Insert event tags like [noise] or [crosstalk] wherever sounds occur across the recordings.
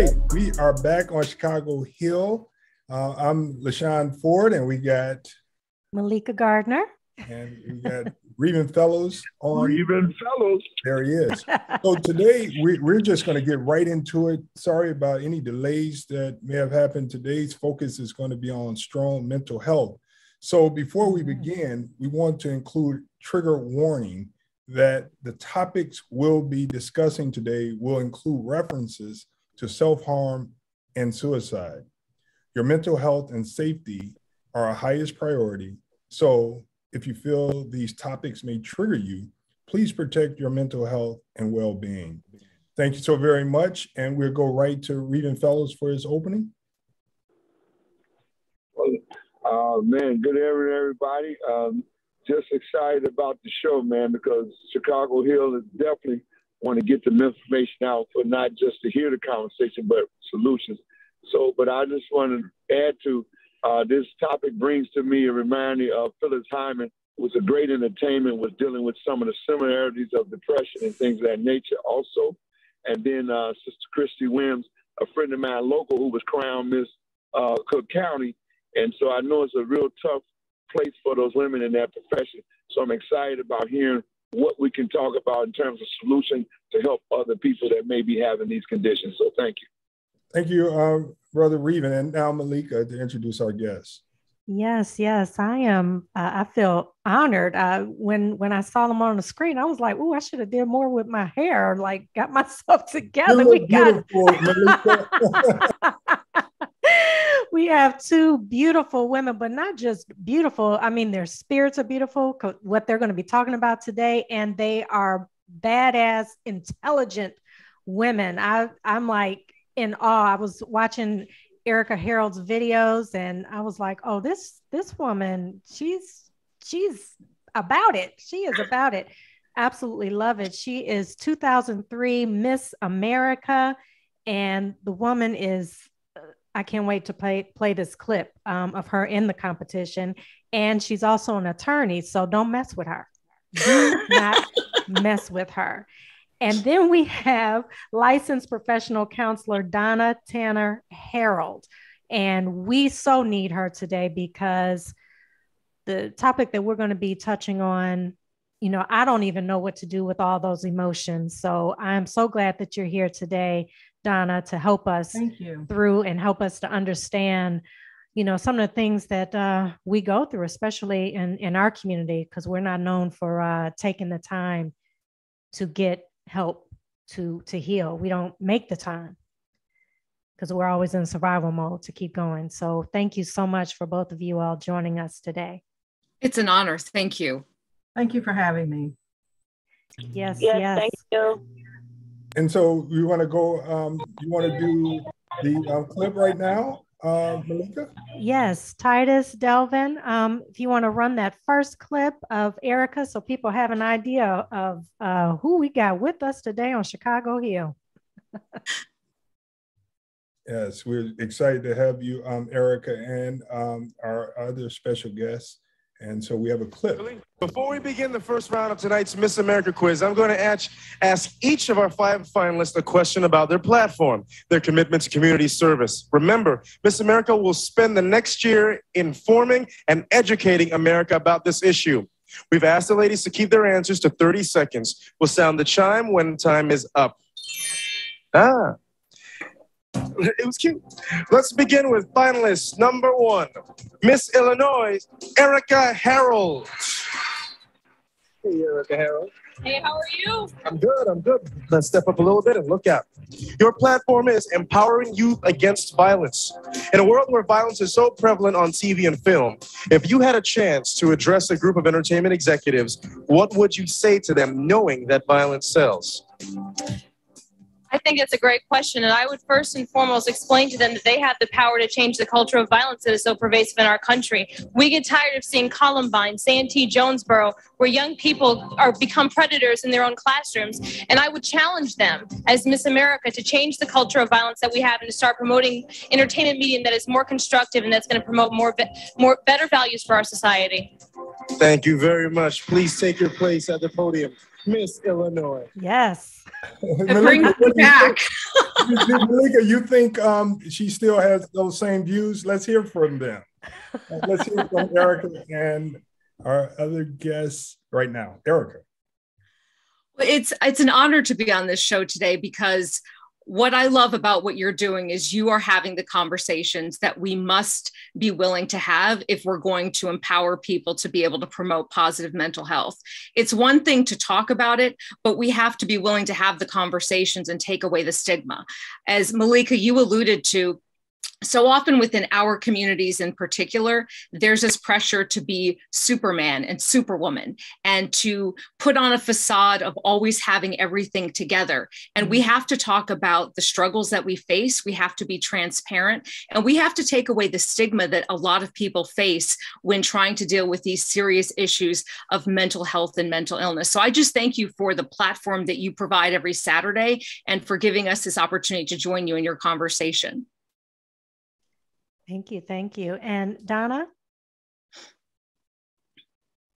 right, we are back on Chicago Heal. Uh, I'm LaShawn Ford, and we got Meleika Gardner. And we got Revin Fellows on. Revin Fellows. There he is. [laughs] so today we, we're just going to get right into it. Sorry about any delays that may have happened. Today's focus is going to be on strong mental health. So before we mm-hmm. begin, we want to include trigger warning that the topics we'll be discussing today will include references to self harm and suicide. Your mental health and safety are our highest priority. So, if you feel these topics may trigger you, please protect your mental health and well being. Thank you so very much. And we'll go right to Revin Fellows for his opening. Uh, man, good evening, everybody. Um, just excited about the show, man, because Chicago Heal is definitely want to get the information out for not just to hear the conversation, but solutions. So, but I just want to add to uh, this topic brings to me a reminder of Phyllis Hyman, who was a great entertainment, was dealing with some of the similarities of depression and things of that nature also. And then uh, Sister Christy Wims, a friend of mine local who was crowned Miss uh, Cook County. And so I know it's a real tough place for those women in that profession. So I'm excited about hearing what we can talk about in terms of solution to help other people that may be having these conditions. So thank you. Thank you, uh, Brother Revin. And now Meleika to introduce our guest. Yes, yes, I am. Uh, I feel honored. Uh, when when I saw them on the screen, I was like, "Oh, I should have did more with my hair. Like, got [laughs] myself together." we got. [laughs] [laughs] we have two beautiful women, but not just beautiful. I mean, their spirits are beautiful, what they're going to be talking about today, and they are badass, intelligent women. I, I'm like in awe. I was watching Erika Harold's videos and I was like, oh, this this woman, she's she's about it. She is about it. Absolutely love it. She is 2003 Miss America, and the woman is I can't wait to play play this clip um, of her in the competition. And she's also an attorney, so don't mess with her. Do not [laughs] mess with her. And then we have licensed professional counselor Donna Tanner Harold. And we so need her today because the topic that we're going to be touching on, you know, I don't even know what to do with all those emotions. So I'm so glad that you're here today Donna, to help us through and help us to understand, you know, some of the things that uh, we go through, especially in, in our community, because we're not known for uh, taking the time to get help to to heal. We don't make the time because we're always in survival mode to keep going. So thank you so much for both of you all joining us today. It's an honor. Thank you. Thank you for having me. Yes, yes. yes. Thank you. And so you want to go, um, you want to do the um, clip right now, uh, Meleika? Yes, Titus Delvin. Um, if you want to run that first clip of Erika so people have an idea of uh, who we got with us today on Chicago Heal. [laughs] yes, we're excited to have you, um, Erika, and um, our other special guests. And so we have a clip. Before we begin the first round of tonight's Miss America quiz, I'm going to ask, ask each of our five finalists a question about their platform, their commitment to community service. Remember, Miss America will spend the next year informing and educating America about this issue. We've asked the ladies to keep their answers to 30 seconds. We'll sound the chime when time is up. Ah, it was cute. Let's begin with finalist number one, Miss Illinois, Erika Harold. Hey, Erika Harold. Hey, how are you? I'm good. I'm good. Let's step up a little bit and look out. Your platform is empowering youth against violence. In a world where violence is so prevalent on TV and film, if you had a chance to address a group of entertainment executives, what would you say to them knowing that violence sells? I think it's a great question. And I would first and foremost explain to them that they have the power to change the culture of violence that is so pervasive in our country. We get tired of seeing Columbine, Santee, Jonesboro, where young people are become predators in their own classrooms. And I would challenge them as Miss America to change the culture of violence that we have and to start promoting entertainment medium that is more constructive and that's going to promote more, more better values for our society. Thank you very much. Please take your place at the podium. Miss Illinois. Yes. Bring me back. Meleika, you think um, she still has those same views? Let's hear from them. [laughs] Let's hear from Erika and our other guests right now. Erika. It's it's an honor to be on this show today because what I love about what you're doing is you are having the conversations that we must be willing to have if we're going to empower people to be able to promote positive mental health. It's one thing to talk about it, but we have to be willing to have the conversations and take away the stigma. As Meleika, you alluded to, so often within our communities in particular, there's this pressure to be Superman and Superwoman and to put on a facade of always having everything together. And we mm-hmm. have to talk about the struggles that we face. We have to be transparent and we have to take away the stigma that a lot of people face when trying to deal with these serious issues of mental health and mental illness. So I just thank you for the platform that you provide every Saturday and for giving us this opportunity to join you in your conversation. Thank you. Thank you. And Donna?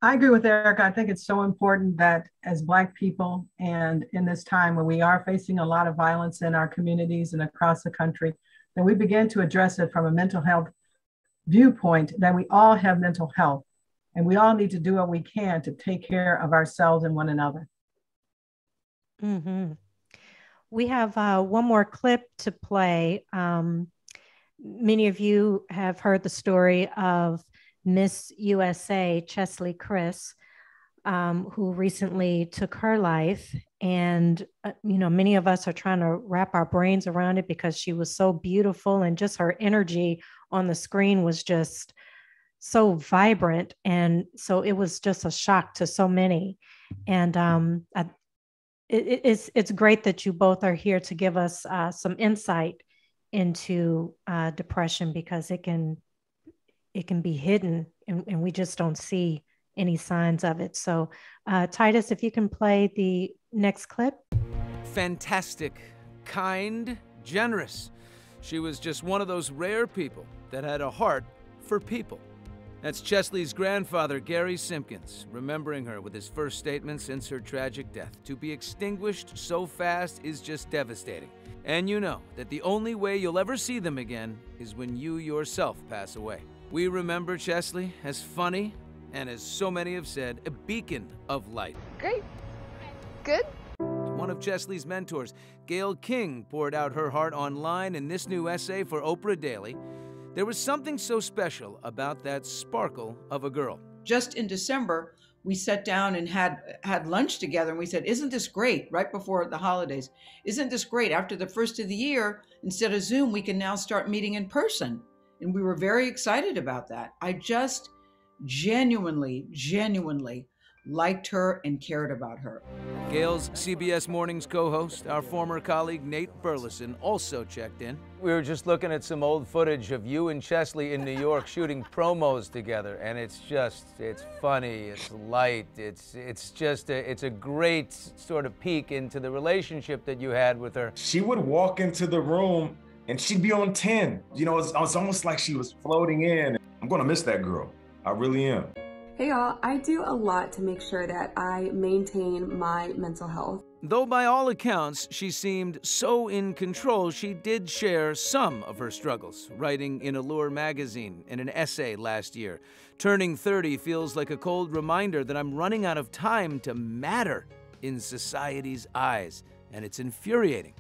I agree with Erika. I think it's so important that as Black people and in this time when we are facing a lot of violence in our communities and across the country, that we begin to address it from a mental health viewpoint, that we all have mental health and we all need to do what we can to take care of ourselves and one another. Mm-hmm. We have uh, one more clip to play. Um, many of you have heard the story of Miss USA, Cheslie Kryst, um, who recently took her life. And, uh, you know, many of us are trying to wrap our brains around it because she was so beautiful and just her energy on the screen was just so vibrant. And so it was just a shock to so many. And um, I, it, it's, it's great that you both are here to give us uh, some insight into uh, depression because it can it can be hidden and, and, we just don't see any signs of it. So, uh, Titus, if you can play the next clip. Fantastic, kind, generous. She was just one of those rare people that had a heart for people. That's Cheslie's grandfather, Gary Simpkins, remembering her with his first statement since her tragic death. To be extinguished so fast is just devastating. And you know that the only way you'll ever see them again is when you yourself pass away. We remember Cheslie as funny and, as so many have said, a beacon of light. Great. Good. One of Cheslie's mentors, Gayle King, poured out her heart online in this new essay for Oprah Daily. There was something so special about that sparkle of a girl. Just in December, we sat down and had had lunch together and we said isn't this great? Right before the holidays. Isn't this great? After the first of the year instead of zoom we can now start meeting in person. And we were very excited about that. I just genuinely genuinely liked her and cared about her. Gayle's CBS Mornings co host, our former colleague Nate Burleson, also checked in. We were just looking at some old footage of you and Cheslie in New York shooting promos together, and it's just, it's funny, it's light, it's, it's just, a, it's a great sort of peek into the relationship that you had with her. She would walk into the room and she'd be on 10. You know, it's, it's almost like she was floating in. I'm gonna miss that girl. I really am. Hey y'all, I do a lot to make sure that I maintain my mental health. Though by all accounts she seemed so in control, she did share some of her struggles, writing in Allure magazine in an essay last year. Turning 30 feels like a cold reminder that I'm running out of time to matter in society's eyes, and it's infuriating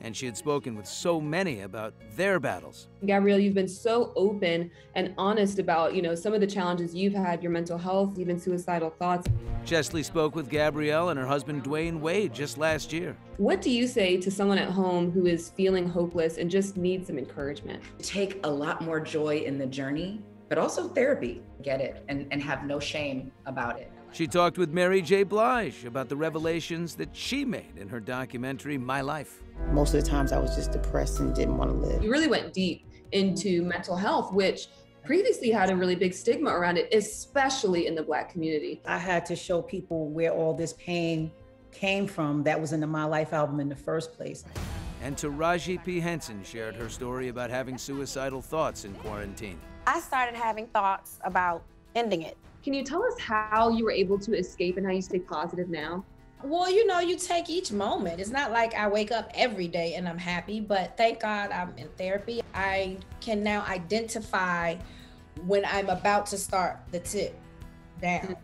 and she had spoken with so many about their battles. Gabrielle, you've been so open and honest about, you know, some of the challenges you've had, your mental health, even suicidal thoughts. Cheslie spoke with Gabrielle and her husband Dwyane Wade just last year. What do you say to someone at home who is feeling hopeless and just needs some encouragement? Take a lot more joy in the journey, but also therapy. Get it and, and have no shame about it. She talked with Mary J. Blige about the revelations that she made in her documentary, My Life. Most of the times I was just depressed and didn't want to live. You really went deep into mental health, which previously had a really big stigma around it, especially in the Black community. I had to show people where all this pain came from that was in the My Life album in the first place. And Taraji P. Henson shared her story about having suicidal thoughts in quarantine. I started having thoughts about ending it. Can you tell us how you were able to escape and how you stay positive now? Well, you know, you take each moment. It's not like I wake up every day and I'm happy, but thank God I'm in therapy. I can now identify when I'm about to start the tip down.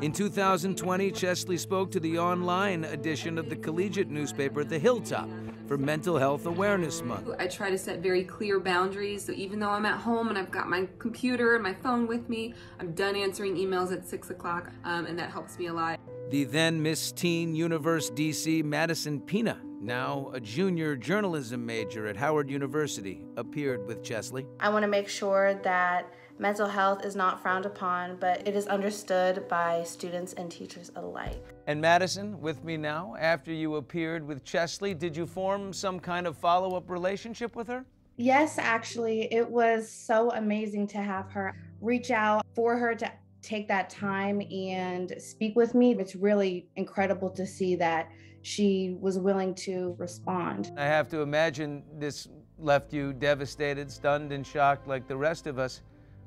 In 2020, Cheslie spoke to the online edition of the collegiate newspaper The Hilltop for Mental Health Awareness Month. I try to set very clear boundaries. So even though I'm at home and I've got my computer and my phone with me, I'm done answering emails at six o'clock, um, and that helps me a lot. The then Miss Teen Universe DC Madison Pina, now a junior journalism major at Howard University, appeared with Cheslie. I want to make sure that mental health is not frowned upon, but it is understood by students and teachers alike. And Madison, with me now, after you appeared with Cheslie, did you form some kind of follow up relationship with her? Yes, actually, it was so amazing to have her reach out for her to take that time and speak with me. It's really incredible to see that she was willing to respond. I have to imagine this left you devastated, stunned, and shocked like the rest of us.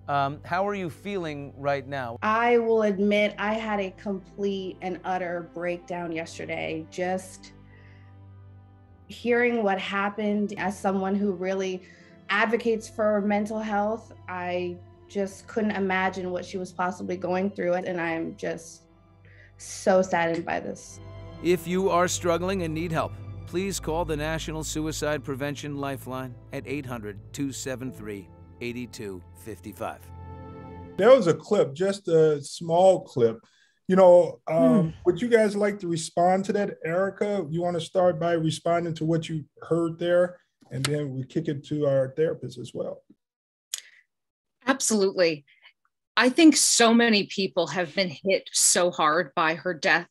Um, how are you feeling right now? I will admit I had a complete and utter breakdown yesterday. Just hearing what happened as someone who really advocates for mental health, I just couldn't imagine what she was possibly going through. It, and I'm just so saddened by this. If you are struggling and need help, please call the National Suicide Prevention Lifeline at 800 273 8255. There was a clip, just a small clip. You know, um, hmm. would you guys like to respond to that, Erika? You want to start by responding to what you heard there, and then we kick it to our therapist as well. Absolutely. I think so many people have been hit so hard by her death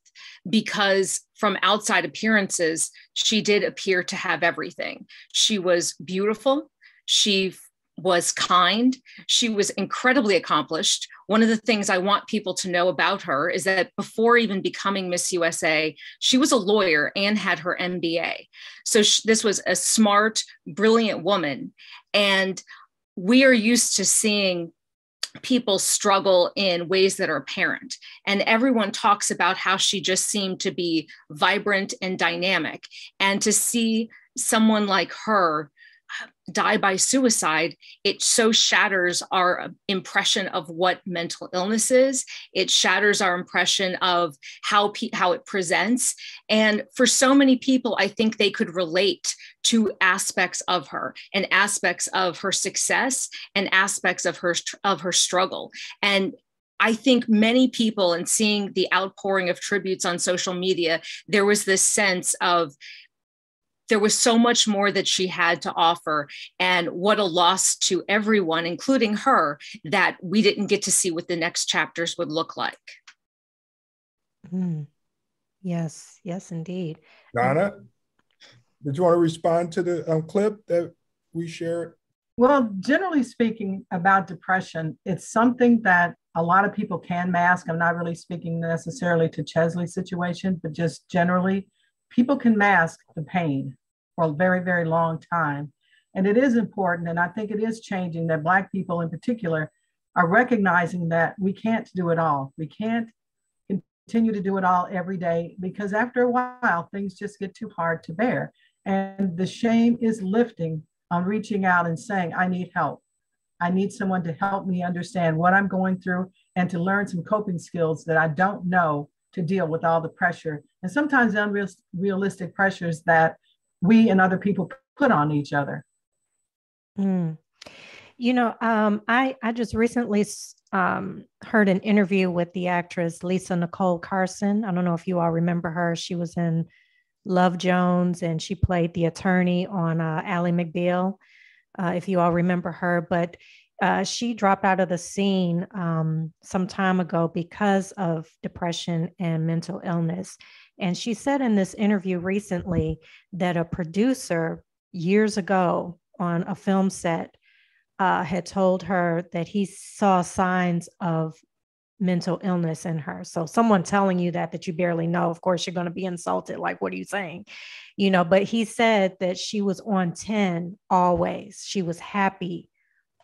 because, from outside appearances, she did appear to have everything. She was beautiful. She was kind. She was incredibly accomplished. One of the things I want people to know about her is that before even becoming Miss USA, she was a lawyer and had her MBA. So this was a smart, brilliant woman. And we are used to seeing people struggle in ways that are apparent. And everyone talks about how she just seemed to be vibrant and dynamic. And to see someone like her die by suicide, it so shatters our impression of what mental illness is. It shatters our impression of how how it presents. And for so many people, I think they could relate to aspects of her and aspects of her success and aspects of her of her struggle. And I think many people, and seeing the outpouring of tributes on social media, there was this sense of there was so much more that she had to offer. And what a loss to everyone including her that we didn't get to see what the next chapters would look like. Mm. yes yes indeed. Donna did you want to respond to the um, clip that we shared? Well generally speaking about depression it's something that a lot of people can mask. I'm not really speaking necessarily to cheslie's situation but just generally people can mask the pain for a very, very long time. And it is important, and I think it is changing that Black people in particular are recognizing that we can't do it all. We can't continue to do it all every day because after a while, things just get too hard to bear. And the shame is lifting on reaching out and saying, I need help. I need someone to help me understand what I'm going through and to learn some coping skills that I don't know to deal with all the pressure and sometimes unrealistic pressures that we and other people put on each other. Mm. You know, um, I I just recently um, heard an interview with the actress Lisa Nicole Carson. I don't know if you all remember her. She was in Love Jones and she played the attorney on uh, Ally McBeal. Uh, if you all remember her, but uh, she dropped out of the scene um, some time ago because of depression and mental illness. And she said in this interview recently that a producer years ago on a film set uh, had told her that he saw signs of mental illness in her. So someone telling you that that you barely know, of course you're going to be insulted like what are you saying? You know, but he said that she was on 10 always. She was happy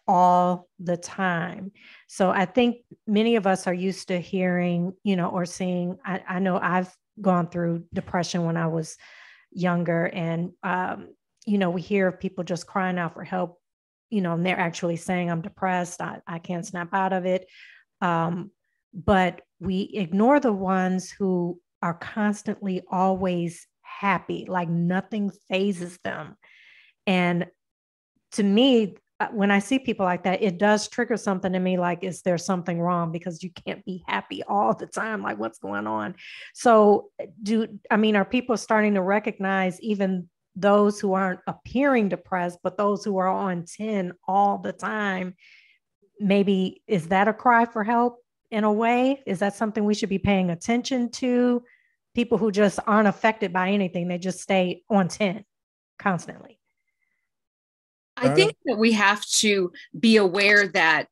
all the time. So I think many of us are used to hearing, you know, or seeing. I, I know I've gone through depression when I was younger. And, um, you know, we hear of people just crying out for help, you know, and they're actually saying, I'm depressed, I, I can't snap out of it. Um, but we ignore the ones who are constantly always happy, like nothing phases them. And to me, Uh, when I see people like that, it does trigger something in me like, is there something wrong? Because you can't be happy all the time. Like, what's going on? So, eh, do I mean, are people starting to recognize even those who aren't appearing depressed, but those who are on 10 all the time? Maybe is that a cry for help in a way? Is that something we should be paying attention to? People who just aren't affected by anything, they just stay on 10 constantly. I think that we have to be aware that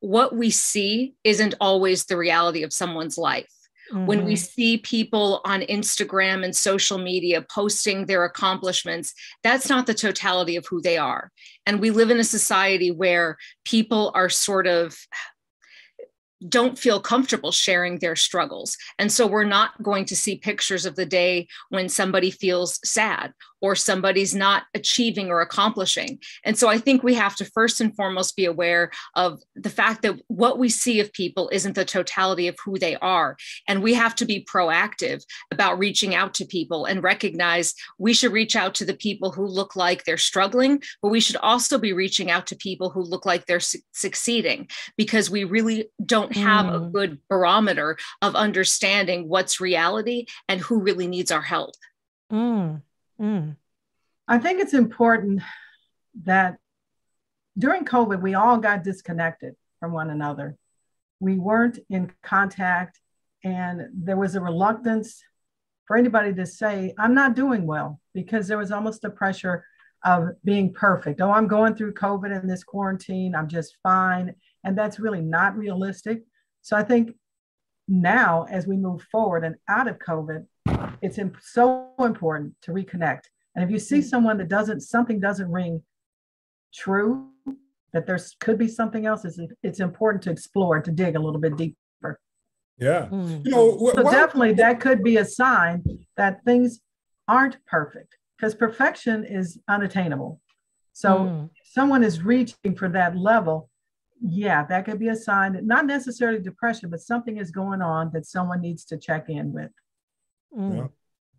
what we see isn't always the reality of someone's life. Mm-hmm. When we mm-hmm. see people on Instagram and social media posting their accomplishments, that's not the totality of who they are. And we live in a society where people are sort of don't feel comfortable sharing their struggles. And so we're not going to see pictures of the day when somebody feels sad or somebody's not achieving or accomplishing. And so I think we have to first and foremost be aware of the fact that what we see of people isn't the totality of who they are. And we have to be proactive about reaching out to people and recognize we should reach out to the people who look like they're struggling, but we should also be reaching out to people who look like they're su- succeeding because we really don't have mm. a good barometer of understanding what's reality and who really needs our help. Mm. Mm. I think it's important that during COVID, we all got disconnected from one another. We weren't in contact, and there was a reluctance for anybody to say, I'm not doing well, because there was almost a pressure of being perfect. Oh, I'm going through COVID and this quarantine, I'm just fine. And that's really not realistic. So I think now, as we move forward and out of COVID, it's imp- so important to reconnect. And if you see mm. someone that doesn't, something doesn't ring true, that there could be something else, it's, it's important to explore, to dig a little bit deeper. Yeah. Mm. You know, wh- so definitely that could be a sign that things aren't perfect because perfection is unattainable. So mm. someone is reaching for that level, yeah, that could be a sign that not necessarily depression, but something is going on that someone needs to check in with. Mm. Yeah.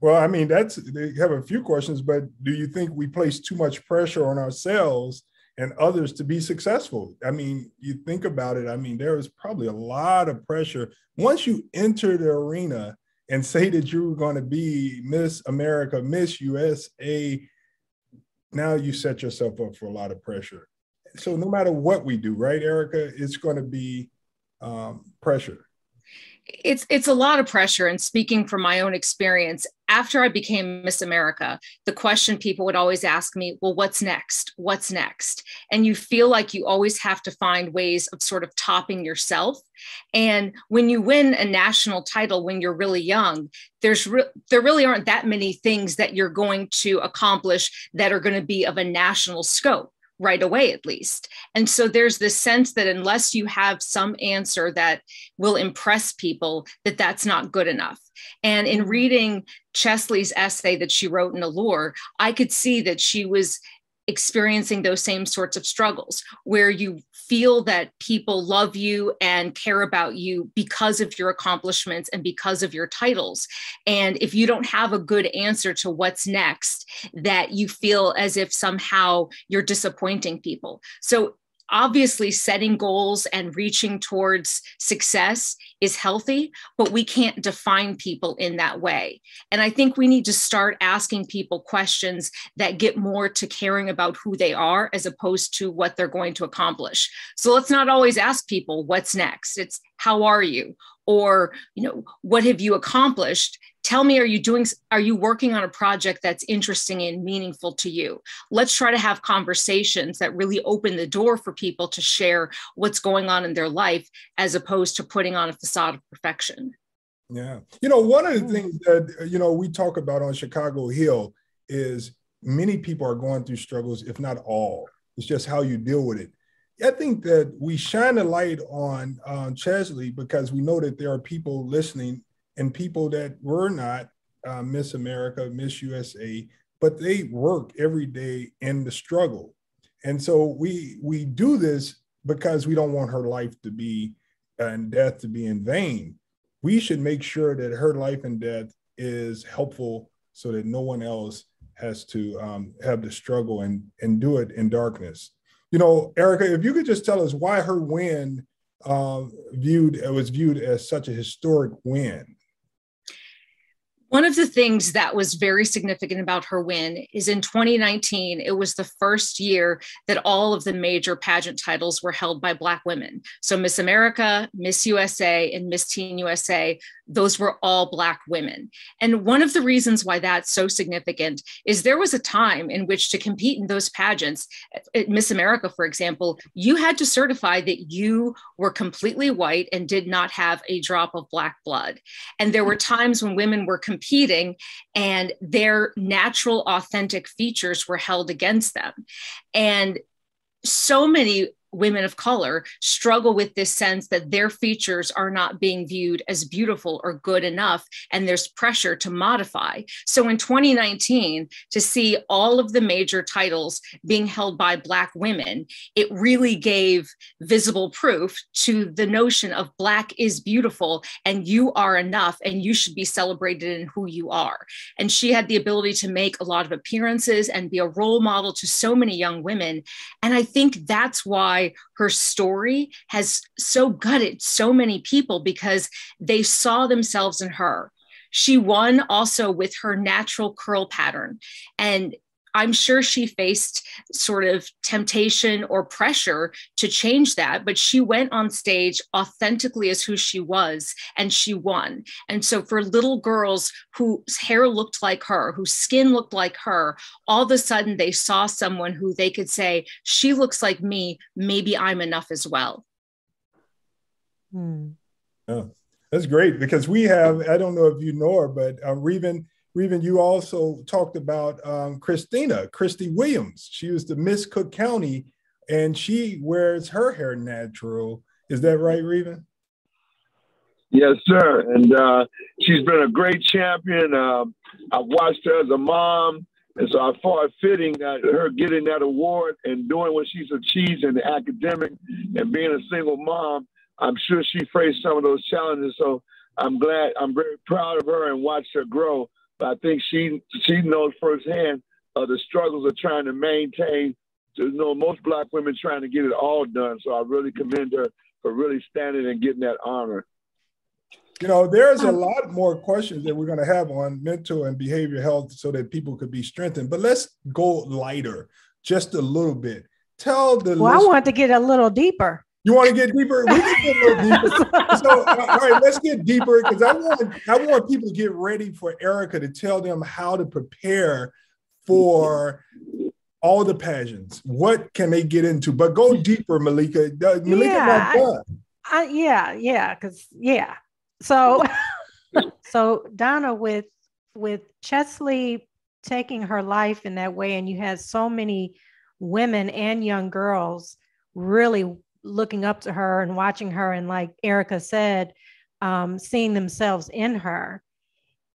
Well, I mean, that's they have a few questions, but do you think we place too much pressure on ourselves and others to be successful? I mean, you think about it, I mean, there is probably a lot of pressure. Once you enter the arena and say that you're going to be Miss America, Miss USA, now you set yourself up for a lot of pressure. So no matter what we do, right, Erika, it's going to be um, pressure it's it's a lot of pressure and speaking from my own experience after i became miss america the question people would always ask me well what's next? What's next? And you feel like you always have to find ways of sort of topping yourself. And when you win a national title when you're really young there's re- there really aren't that many things that you're going to accomplish that are going to be of a national scope right away at least. And so there's this sense that unless you have some answer that will impress people that that's not good enough. And in mm-hmm. reading cheslie's essay that she wrote in allure i could see that she was experiencing those same sorts of struggles where you feel that people love you and care about you because of your accomplishments and because of your titles. And if you don't have a good answer to what's next, that you feel as if somehow you're disappointing people. So obviously setting goals and reaching towards success is healthy, but we can't define people in that way. And I think we need to start asking people questions that get more to caring about who they are as opposed to what they're going to accomplish. So let's not always ask people what's next. It's how are you? Or, you know, what have you accomplished? Tell me are you doing are you working on a project that's interesting and meaningful to you? Let's try to have conversations that really open the door for people to share what's going on in their life as opposed to putting on a facade of perfection. Yeah. You know one of the things that you know we talk about on chicago heal is many people are going through struggles if not all. It's just how you deal with it. I think that we shine a light on um, Cheslie because we know that there are people listening and people that were not uh, Miss America, Miss USA, but they work every day in the struggle. And so we we do this because we don't want her life to be uh, and death to be in vain. We should make sure that her life and death is helpful so that no one else has to um, have the struggle and and do it in darkness. You know, Erika, if you could just tell us why her win uh, viewed was viewed as such a historic win. One of the things that was very significant about her win is in 2019, it was the first year that all of the major pageant titles were held by Black women. So, Miss America, Miss USA, and Miss Teen USA those were all Black women. And one of the reasons why that's so significant is there was a time in which to compete in those pageants, at Miss America, for example, you had to certify that you were completely white and did not have a drop of Black blood. And there were times when women were competing and their natural, authentic features were held against them. And so many women of color struggle with this sense that their features are not being viewed as beautiful or good enough, and there's pressure to modify. So in 2019, to see all of the major titles being held by Black women, it really gave visible proof to the notion of Black is beautiful and you are enough and you should be celebrated in who you are. And she had the ability to make a lot of appearances and be a role model to so many young women. And I think that's why her story has so gutted so many people because they saw themselves in her. She won also with her natural curl pattern. And I'm sure she faced sort of temptation or pressure to change that, but she went on stage authentically as who she was and she won. And so, for little girls whose hair looked like her, whose skin looked like her, all of a sudden they saw someone who they could say, She looks like me, maybe I'm enough as well. Hmm. Oh, that's great because we have, I don't know if you know her, but uh, Revin Revin, you also talked about um, Christina, Christy Williams. She was the Miss Cook County and she wears her hair natural. Is that right, Revin? Yes, sir. And uh, she's been a great champion. Uh, I've watched her as a mom. And so I thought it fitting that her getting that award and doing what she's achieved in the academic and being a single mom, I'm sure she faced some of those challenges. So I'm glad, I'm very proud of her and watched her grow. But I think she she knows firsthand uh, the struggles of trying to maintain. You know, most black women trying to get it all done. So I really commend her for really standing and getting that honor. You know, there's a lot more questions that we're going to have on mental and behavior health so that people could be strengthened. But let's go lighter just a little bit. Tell the well, I want to get a little deeper. You want to get deeper? We can get a little deeper. so, uh, all right, let's get deeper because I want I want people to get ready for Erika to tell them how to prepare for all the pageants. What can they get into? But go deeper, Meleika. Meleika, yeah, I, I, yeah, yeah, because yeah. So, [laughs] so Donna, with with Cheslie taking her life in that way, and you had so many women and young girls really looking up to her and watching her and like erika said um, seeing themselves in her.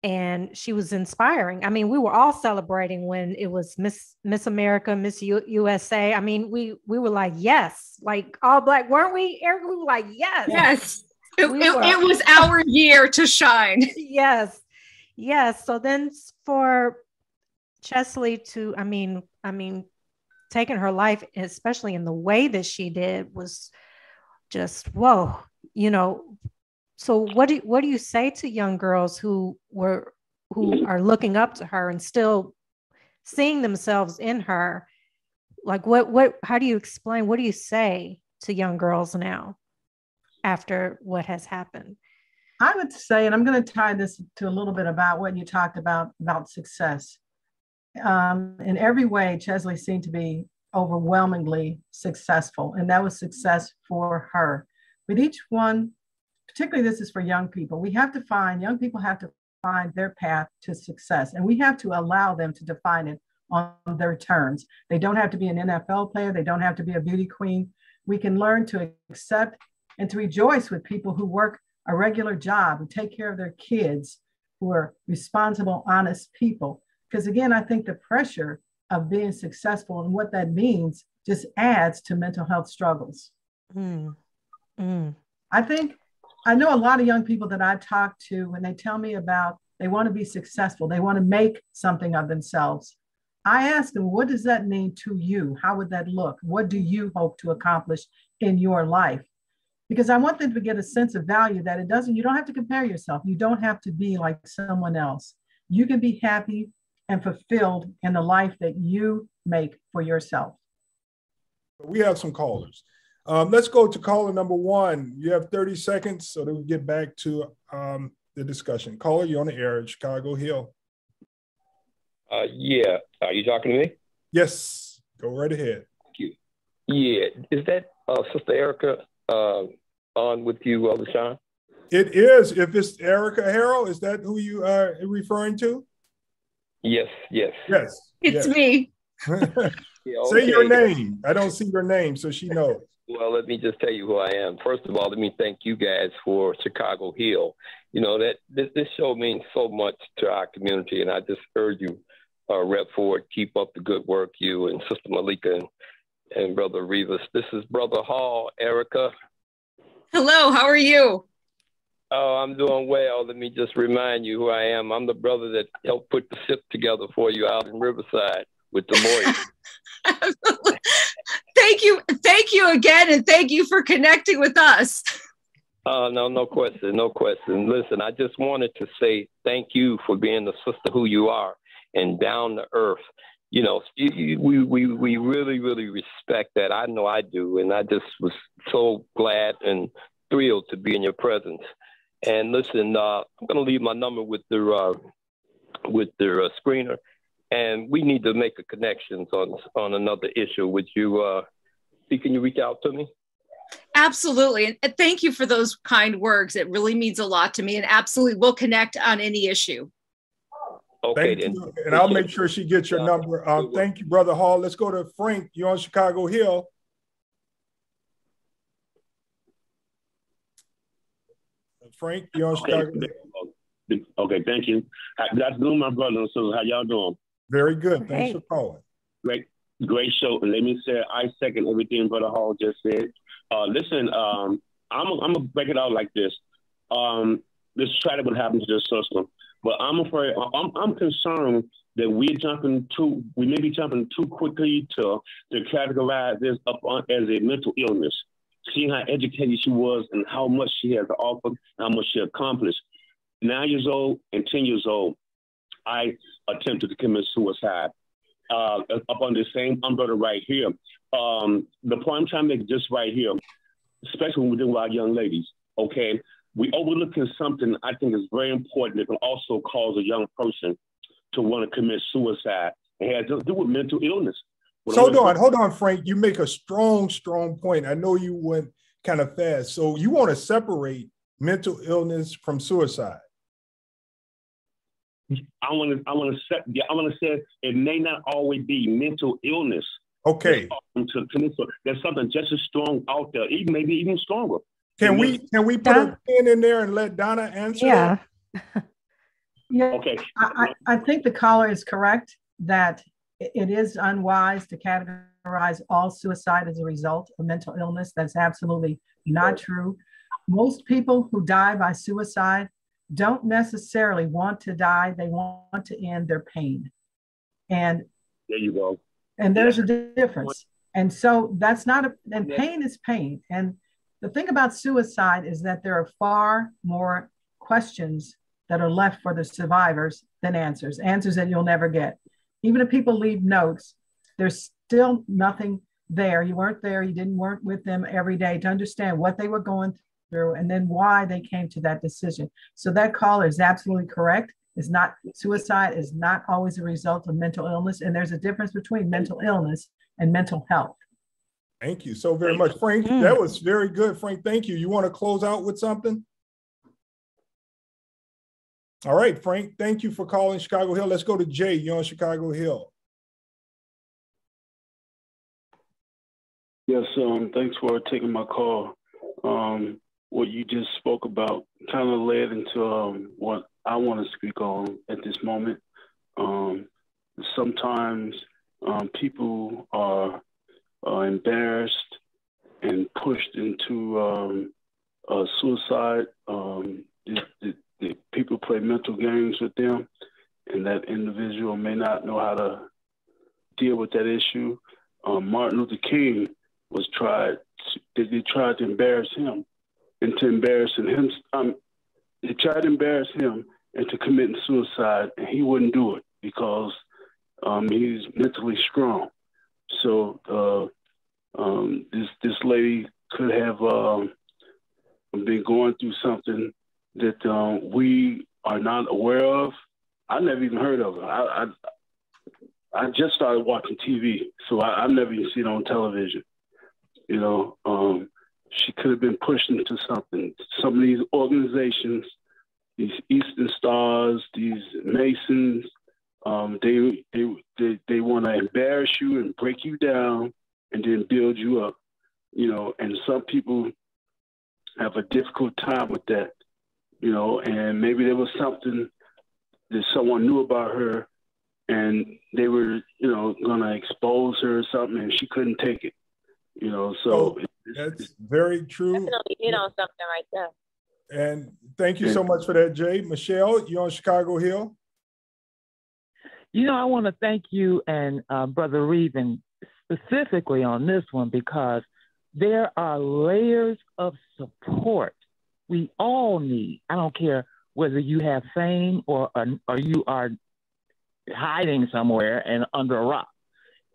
And she was inspiring. I mean we were all celebrating when it was miss miss america miss U- usa i mean we we were like yes like all black weren't we erika? We were like yes. Yes. It, we it, it was our year to shine. [laughs] Yes. Yes. So then for cheslie to i mean i mean taking her life, especially in the way that she did, was just whoa. You know, so what do what do you say to young girls who were who are looking up to her and still seeing themselves in her? Like what what how do you explain? What do you say to young girls now after what has happened? I would say, and I'm going to tie this to a little bit about what you talked about about success um, in every way, Cheslie seemed to be overwhelmingly successful, and that was success for her. But each one, particularly this is for young people, we have to find, young people have to find their path to success, and we have to allow them to define it on their terms. They don't have to be an NFL player, they don't have to be a beauty queen. We can learn to accept and to rejoice with people who work a regular job, who take care of their kids, who are responsible, honest people. Because again, I think the pressure of being successful and what that means just adds to mental health struggles. Mm. Mm. I think I know a lot of young people that I talk to when they tell me about they want to be successful, they want to make something of themselves. I ask them, what does that mean to you? How would that look? What do you hope to accomplish in your life? Because I want them to get a sense of value that it doesn't, you don't have to compare yourself. You don't have to be like someone else. You can be happy and fulfilled in the life that you make for yourself. We have some callers. Um, let's go to caller number one. You have 30 seconds so that we get back to um, the discussion. Caller, you're on the air at Chicago Heal. Uh, yeah. Are you talking to me? Yes. Go right ahead. Thank you. Yeah. Is that uh, Sister Erika uh, on with you, uh, LaShawn? It is. If it's Erika Harrell, is that who you are referring to? Yes, yes. Yes. It's yes. me. [laughs] Yeah, Say your name. I don't see your name, so she knows. Well, let me just tell you who I am. First of all, let me thank you guys for Chicago Heal. You know that this, this show means so much to our community, and I just urge you, uh, Rep Ford, keep up the good work. You and Sister Meleika and, and Brother Rivas. This is Brother Hall, Erika. Hello, how are you? Oh, I'm doing well. Let me just remind you who I am. I'm the brother that helped put the ship together for you out in Riverside with the lawyers. [laughs] thank you. Thank you again. And thank you for connecting with us. Uh, no, no question, no question. Listen, I just wanted to say thank you for being the sister who you are and down to earth. You know, we, we, we really, really respect that. I know I do. And I just was so glad and thrilled to be in your presence. And listen, uh, I'm going to leave my number with the, uh, with the uh, screener and we need to make a connection on on another issue. Would you uh, see? Can you reach out to me? Absolutely, and thank you for those kind words. It really means a lot to me, and absolutely, we'll connect on any issue. Okay, thank you. and I'll make sure she gets your number. Um, thank you, brother Hall. Let's go to Frank. You're on Chicago Heal. Frank, you're on Chicago Heal. Okay, thank you. That's doing my brother. So how y'all doing? Very good. Thanks for calling. Great, great show. Let me say, I second everything Brother Hall just said. Uh, listen, um, I'm I'm gonna break it out like this. Um, this is tragic what happened to this system, but I'm afraid I'm I'm concerned that we're jumping too we may be jumping too quickly to to categorize this up on, as a mental illness. Seeing how educated she was and how much she has to offer, how much she accomplished. Nine years old and ten years old, I attempted to commit suicide. Uh, up on the same umbrella right here. Um, the point I'm trying to make just right here, especially when we're dealing with our young ladies, okay? We overlooking something I think is very important that can also cause a young person to want to commit suicide. It has to do with mental illness. So hold on, hold on, Frank. You make a strong, strong point. I know you went kind of fast. So you want to separate mental illness from suicide. I want to I want to set yeah, I want to say it may not always be mental illness. Okay. To, to, there's something just as strong out there, even maybe even stronger. Can we can we put a pin in there and let Donna answer? Yeah. [laughs] yeah. Okay. I, I think the caller is correct that it is unwise to categorize all suicide as a result of mental illness. That's absolutely not true. Most people who die by suicide don't necessarily want to die, they want to end their pain. And there you go. And there's yeah. a difference. And so that's not a, and pain is pain. And the thing about suicide is that there are far more questions that are left for the survivors than answers, answers that you'll never get. Even if people leave notes, there's still nothing there. You weren't there, you didn't work with them every day to understand what they were going through and then why they came to that decision. So that caller is absolutely correct. It's not suicide is not always a result of mental illness. And there's a difference between mental illness and mental health. Thank you so very much, Frank. That was very good, Frank. Thank you. You want to close out with something? All right, Frank. Thank you for calling Chicago Heal. Let's go to Jay. You're on Chicago Heal. Yes, um, thanks for taking my call. Um, what you just spoke about kind of led into um, what I want to speak on at this moment. Um, sometimes um, people are, are, embarrassed and pushed into um, uh, suicide. Um, the, the, people play mental games with them, and that individual may not know how to deal with that issue. Um, Martin Luther King was tried. To, they tried to embarrass him, and to embarrass him. Um, they tried to embarrass him into committing suicide, and he wouldn't do it because um, he's mentally strong. So uh, um, this this lady could have um, been going through something that um, we are not aware of. I never even heard of her. I, I, I just started watching TV, so I, have never even seen it on television. You know, um, she could have been pushed into something. Some of these organizations, these Eastern Stars, these Masons, um, they they they, they want to embarrass you and break you down, and then build you up. You know, and some people have a difficult time with that. You know, and maybe there was something that someone knew about her, and they were, you know, going to expose her or something, and she couldn't take it. You know, so. Oh that's very true. Definitely hit on something right there. And thank you so much for that, Jay. Michelle, you on Chicago Heal? You know, I want to thank you and uh, Brother Revin specifically on this one because there are layers of support we all need. I don't care whether you have fame or or you are hiding somewhere and under a rock.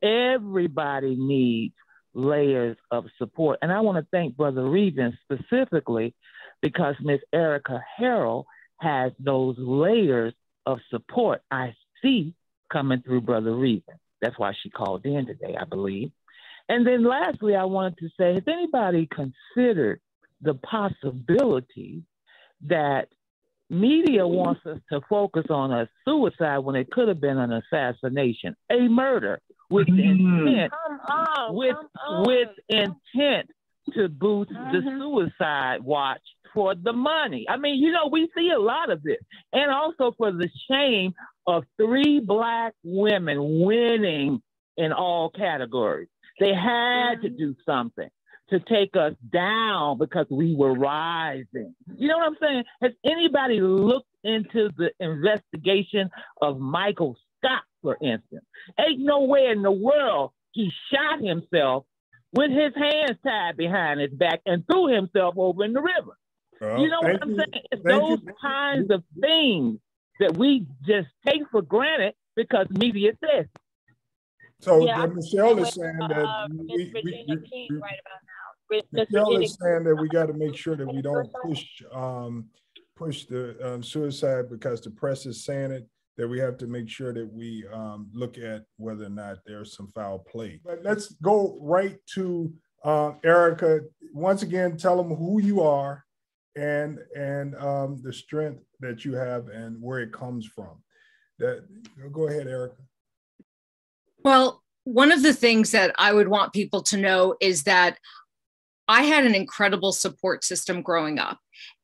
Everybody needs layers of support. And I want to thank Brother Revin specifically because Miss Erika Harold has those layers of support I see coming through Brother Revin. That's why she called in today, I believe. And then lastly, I wanted to say, has anybody considered the possibility that media wants us to focus on a suicide when it could have been an assassination, a murder, with mm-hmm. intent, on, with with intent to boost mm-hmm. the suicide watch for the money. I mean, you know, we see a lot of this, and also for the shame of three black women winning in all categories. They had to mm-hmm. do something to take us down because we were rising. You know what I'm saying? Has anybody looked into the investigation of Michael Scott, for instance? Ain't nowhere in the world he shot himself with his hands tied behind his back and threw himself over in the river. Well, you know what I'm you. saying? It's thank those you. kinds of things that we just take for granted because media says. So yeah, Michelle is saying that uh, we, we, we, right about now. Michelle is saying that we got to [laughs] make sure that we don't push um, push the um, suicide because the press is saying it that we have to make sure that we um, look at whether or not there's some foul play. But let's go right to uh, Erika. Once again, tell them who you are and and um, the strength that you have and where it comes from. That go ahead, Erika. Well, one of the things that I would want people to know is that I had an incredible support system growing up.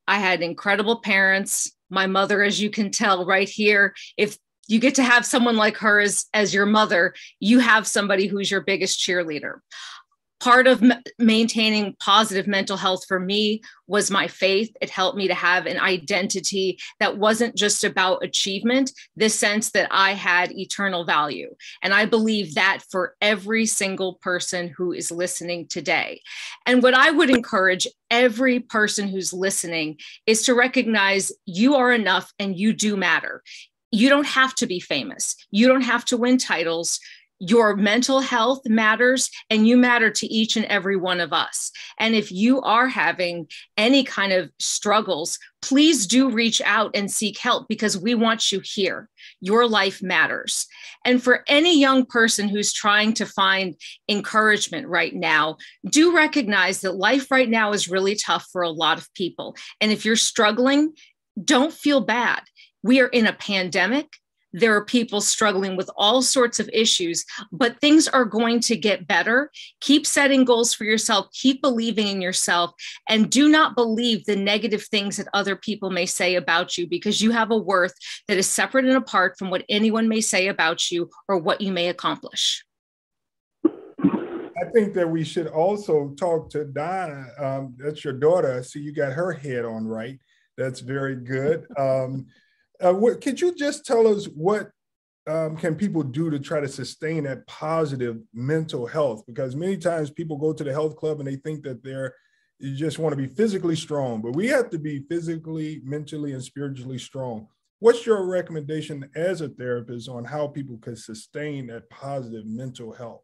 I had incredible parents my mother, as you can tell right here, if you get to have someone like her as, as your mother, you have somebody who's your biggest cheerleader part of m- maintaining positive mental health for me was my faith. It helped me to have an identity that wasn't just about achievement, this sense that I had eternal value. And I believe that for every single person who is listening today. And what I would encourage every person who's listening is to recognize you are enough and you do matter. You don't have to be famous. You don't have to win titles your mental health matters and you matter to each and every one of us. And if you are having any kind of struggles, please do reach out and seek help because we want you here. Your life matters. And for any young person who's trying to find encouragement right now, do recognize that life right now is really tough for a lot of people. And if you're struggling, don't feel bad. We are in a pandemic there are people struggling with all sorts of issues, but things are going to get better. Keep setting goals for yourself, keep believing in yourself, and do not believe the negative things that other people may say about you because you have a worth that is separate and apart from what anyone may say about you or what you may accomplish. I think that we should also talk to Donna. Um, that's your daughter. So you got her head on right. That's very good. Um, uh, what, could you just tell us what um, can people do to try to sustain that positive mental health? Because many times people go to the health club and they think that they're you just want to be physically strong, but we have to be physically, mentally, and spiritually strong. What's your recommendation as a therapist on how people can sustain that positive mental health?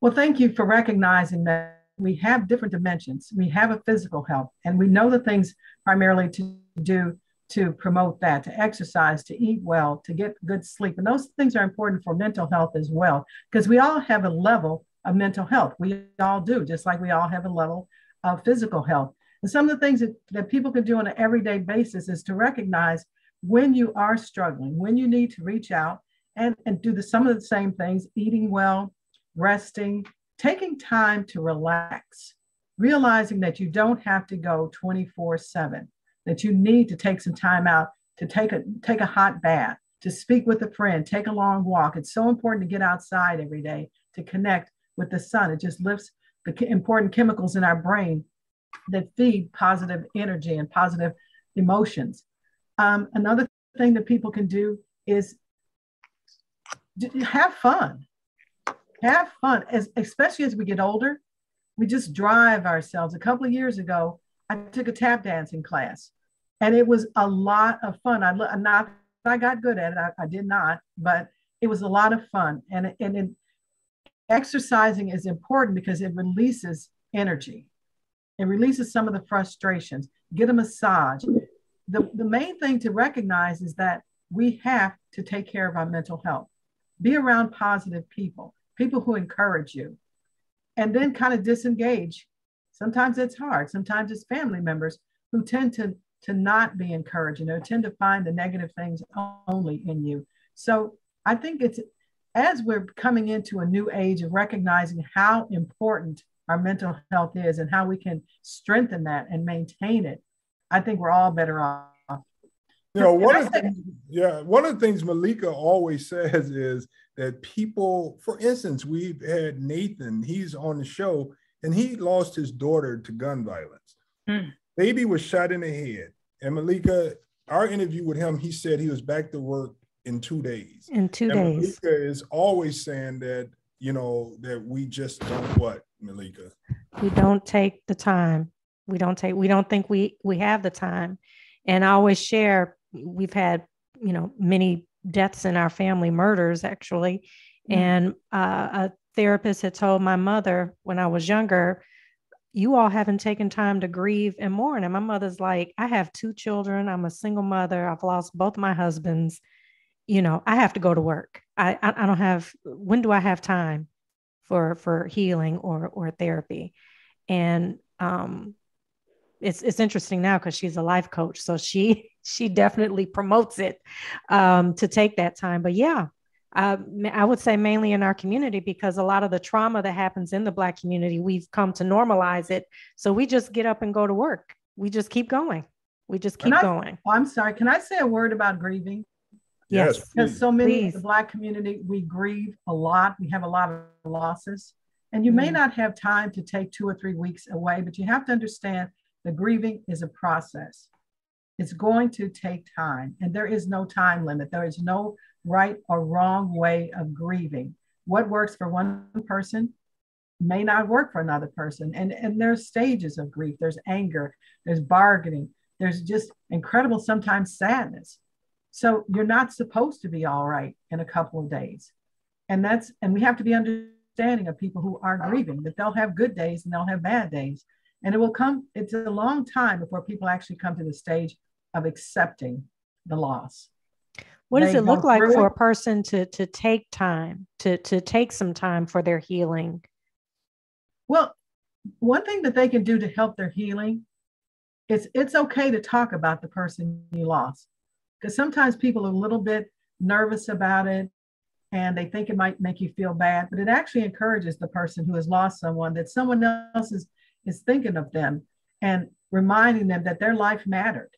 Well, thank you for recognizing that we have different dimensions. We have a physical health, and we know the things primarily to do to promote that, to exercise, to eat well, to get good sleep. And those things are important for mental health as well, because we all have a level of mental health. We all do, just like we all have a level of physical health. And some of the things that, that people can do on an everyday basis is to recognize when you are struggling, when you need to reach out and, and do the, some of the same things, eating well, resting, taking time to relax, realizing that you don't have to go 24 7 that you need to take some time out to take a take a hot bath, to speak with a friend, take a long walk. It's so important to get outside every day to connect with the sun. It just lifts the important chemicals in our brain that feed positive energy and positive emotions. Um, another thing that people can do is have fun. Have fun, as, especially as we get older. We just drive ourselves. A couple of years ago, I took a tap dancing class and it was a lot of fun. I not I got good at it. I, I, did not, but it was a lot of fun. And and it, exercising is important because it releases energy. It releases some of the frustrations. Get a massage. The, the main thing to recognize is that we have to take care of our mental health. Be around positive people, people who encourage you, and then kind of disengage. Sometimes it's hard. Sometimes it's family members who tend to to not be encouraged, you know, tend to find the negative things only in you. So I think it's as we're coming into a new age of recognizing how important our mental health is and how we can strengthen that and maintain it, I think we're all better off. You know, one of the things, yeah, one of the things Meleika always [laughs] says is that people, for instance, we've had Nathan, he's on the show, and he lost his daughter to gun violence. Mm. Baby was shot in the head. And Meleika, our interview with him, he said he was back to work in two days. In two and days. Meleika is always saying that, you know, that we just don't what, Meleika? We don't take the time. We don't take, we don't think we we have the time. And I always share, we've had, you know, many deaths in our family, murders actually. Mm-hmm. And uh, a therapist had told my mother when I was younger, you all haven't taken time to grieve and mourn. And my mother's like, I have two children. I'm a single mother. I've lost both my husbands. You know, I have to go to work. I, I, I don't have, when do I have time for, for healing or, or therapy? And, um, it's, it's interesting now because she's a life coach. So she, [laughs] she definitely promotes it, um, to take that time, but yeah, uh, I would say mainly in our community because a lot of the trauma that happens in the Black community, we've come to normalize it. So we just get up and go to work. We just keep going. We just keep I, going. Oh, I'm sorry. Can I say a word about grieving? Yes. Because so many please. in the Black community, we grieve a lot. We have a lot of losses. And you mm. may not have time to take two or three weeks away, but you have to understand the grieving is a process. It's going to take time, and there is no time limit. There is no right or wrong way of grieving. What works for one person may not work for another person. And, and there's stages of grief. There's anger, there's bargaining, there's just incredible, sometimes sadness. So you're not supposed to be all right in a couple of days. And that's, and we have to be understanding of people who are grieving, that they'll have good days and they'll have bad days. And it will come, it's a long time before people actually come to the stage of accepting the loss. What does it look like for a person to to take time to to take some time for their healing? Well, one thing that they can do to help their healing is it's okay to talk about the person you lost. Because sometimes people are a little bit nervous about it and they think it might make you feel bad, but it actually encourages the person who has lost someone that someone else is, is thinking of them and reminding them that their life mattered.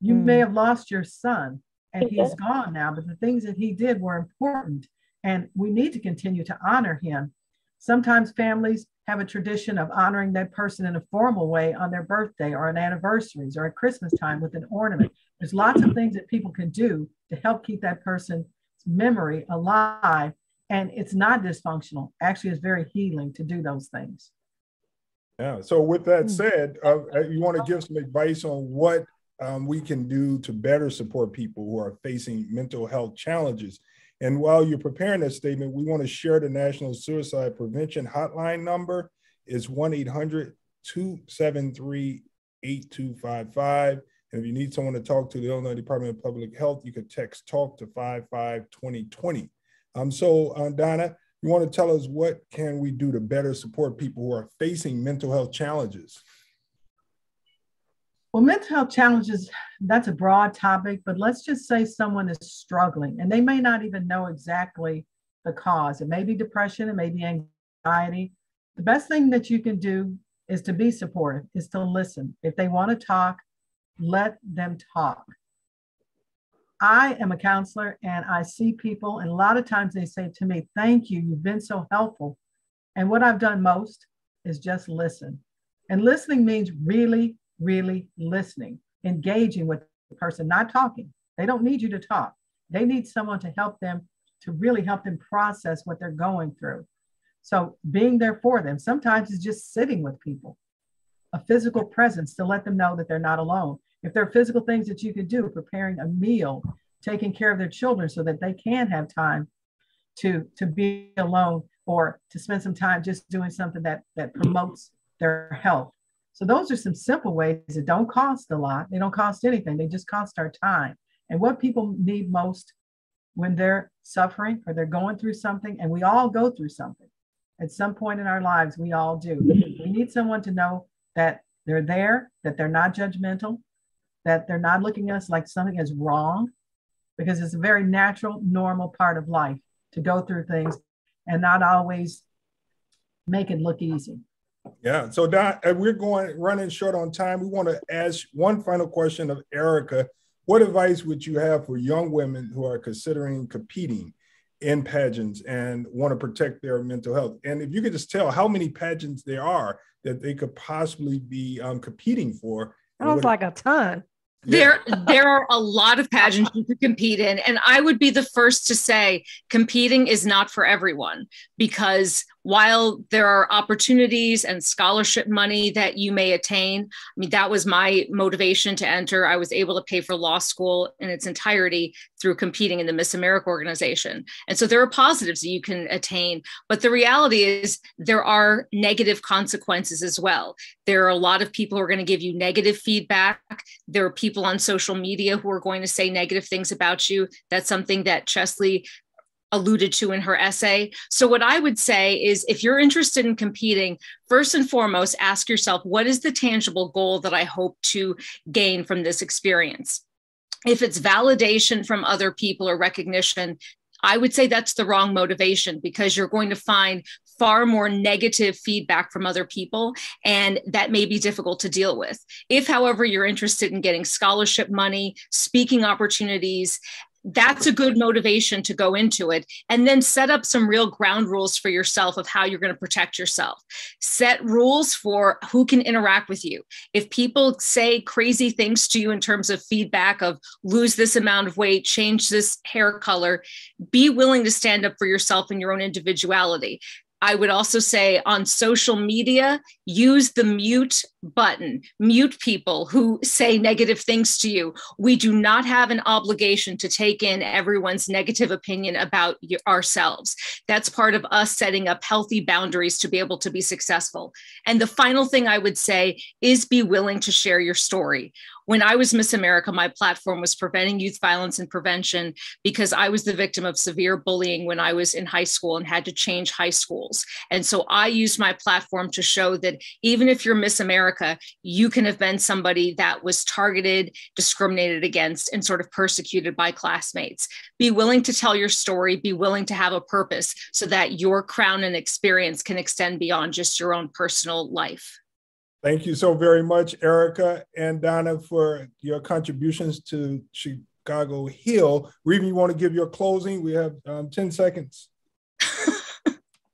You mm. may have lost your son and he's gone now, but the things that he did were important and we need to continue to honor him. Sometimes families have a tradition of honoring that person in a formal way on their birthday or on anniversaries or at Christmas time with an ornament. There's lots of things that people can do to help keep that person's memory alive. And it's not dysfunctional. Actually, it's very healing to do those things. Yeah. So, with that hmm. said, uh, uh, you want to give some advice on what um, we can do to better support people who are facing mental health challenges. And while you're preparing that statement, we want to share the National Suicide Prevention Hotline number. is 1 800 273 8255. And if you need someone to talk to the Illinois Department of Public Health, you could text talk to 552020. Um, so, uh, Donna, you want to tell us what can we do to better support people who are facing mental health challenges? Well, mental health challenges, that's a broad topic, but let's just say someone is struggling and they may not even know exactly the cause. It may be depression, it may be anxiety. The best thing that you can do is to be supportive, is to listen. If they want to talk, let them talk. I am a counselor and I see people, and a lot of times they say to me, Thank you, you've been so helpful. And what I've done most is just listen. And listening means really, really listening, engaging with the person, not talking. They don't need you to talk. They need someone to help them, to really help them process what they're going through. So being there for them, sometimes is just sitting with people, a physical presence to let them know that they're not alone. If there are physical things that you could do, preparing a meal, taking care of their children so that they can have time to, to be alone or to spend some time just doing something that, that promotes their health. So those are some simple ways that don't cost a lot. They don't cost anything. They just cost our time. And what people need most when they're suffering or they're going through something, and we all go through something at some point in our lives, we all do. We need someone to know that they're there, that they're not judgmental, that they're not looking at us like something is wrong, because it's a very natural, normal part of life to go through things and not always make it look easy. Yeah. So Don, uh, we're going running short on time. We want to ask one final question of Erika. What advice would you have for young women who are considering competing in pageants and want to protect their mental health? And if you could just tell how many pageants there are that they could possibly be um, competing for. Sounds like a ton. There, there are a lot of pageants you could compete in. And I would be the first to say competing is not for everyone because while there are opportunities and scholarship money that you may attain, I mean, that was my motivation to enter. I was able to pay for law school in its entirety through competing in the Miss America organization. And so there are positives that you can attain, but the reality is there are negative consequences as well. There are a lot of people who are going to give you negative feedback. There are people on social media who are going to say negative things about you. That's something that Cheslie alluded to in her essay. So, what I would say is if you're interested in competing, first and foremost, ask yourself what is the tangible goal that I hope to gain from this experience? If it's validation from other people or recognition, I would say that's the wrong motivation because you're going to find far more negative feedback from other people, and that may be difficult to deal with. If, however, you're interested in getting scholarship money, speaking opportunities, that's a good motivation to go into it. And then set up some real ground rules for yourself of how you're going to protect yourself. Set rules for who can interact with you. If people say crazy things to you in terms of feedback of lose this amount of weight change this hair color be willing to stand up for yourself and your own individuality. I would also say on social media, use the mute button, mute people who say negative things to you. We do not have an obligation to take in everyone's negative opinion about ourselves. That's part of us setting up healthy boundaries to be able to be successful. And the final thing I would say is be willing to share your story when I was Miss America, my platform was preventing youth violence and prevention because I was the victim of severe bullying when I was in high school and had to change high schools. And so I used my platform to show that even if you're Miss America, you can have been somebody that was targeted, discriminated against, and sort of persecuted by classmates. Be willing to tell your story, be willing to have a purpose so that your crown and experience can extend beyond just your own personal life. Thank you so very much, Erika and Donna, for your contributions to Chicago Heal. Reeve, you want to give your closing? We have um, 10 seconds. [laughs]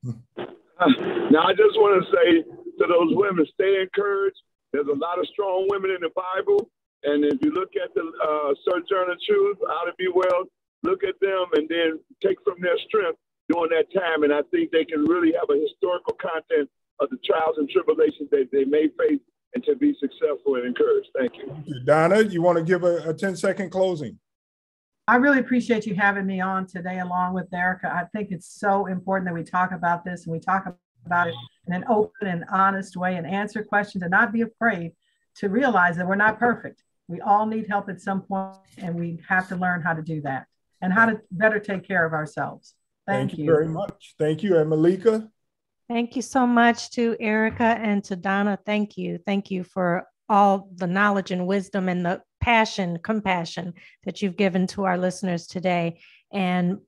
now, I just want to say to those women, stay encouraged. There's a lot of strong women in the Bible. And if you look at the uh, Sojourner Truth, Out of Be Well, look at them and then take from their strength during that time. And I think they can really have a historical content of the trials and tribulations that they may face and to be successful and encouraged. Thank you. Thank you. Donna, you want to give a, a 10 second closing? I really appreciate you having me on today along with Erika. I think it's so important that we talk about this and we talk about it in an open and honest way and answer questions and not be afraid to realize that we're not perfect. We all need help at some point and we have to learn how to do that and how to better take care of ourselves. Thank, Thank you. you very much. Thank you. And Meleika? Thank you so much to Erika and to Donna. Thank you. Thank you for all the knowledge and wisdom and the passion, compassion that you've given to our listeners today. And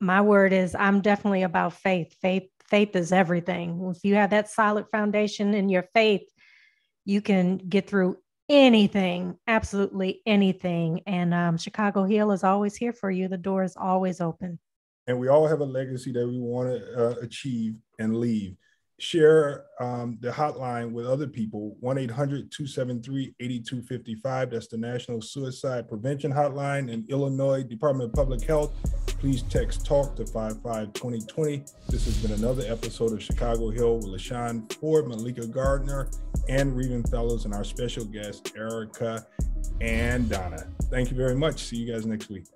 my word is I'm definitely about faith. Faith faith is everything. If you have that solid foundation in your faith, you can get through anything, absolutely anything. And um, Chicago Heal is always here for you. The door is always open and we all have a legacy that we want to uh, achieve and leave. Share um, the hotline with other people 1 800 273 8255. That's the National Suicide Prevention Hotline in Illinois Department of Public Health. Please text TALK to 552020. This has been another episode of Chicago Heal with LaShawn Ford, Meleika Gardner, and Revin Fellows, and our special guest, Erika and Donna. Thank you very much. See you guys next week.